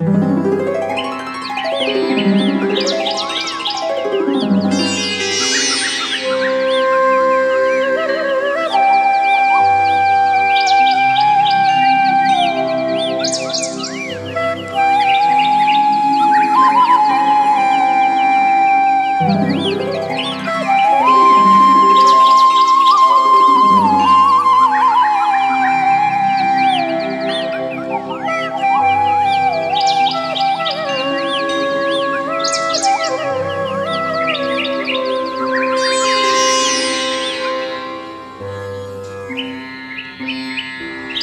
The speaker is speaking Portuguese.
Música Thank you.